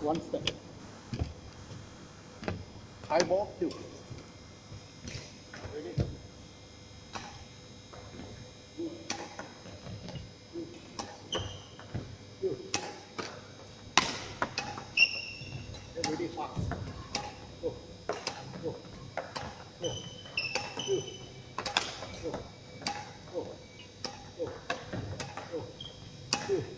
One step. High ball, two. Ready? Two.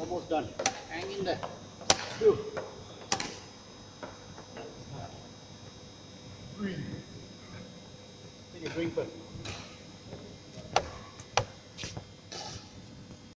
Almost done. Hang in there. Two. Breathe. Take a drink first.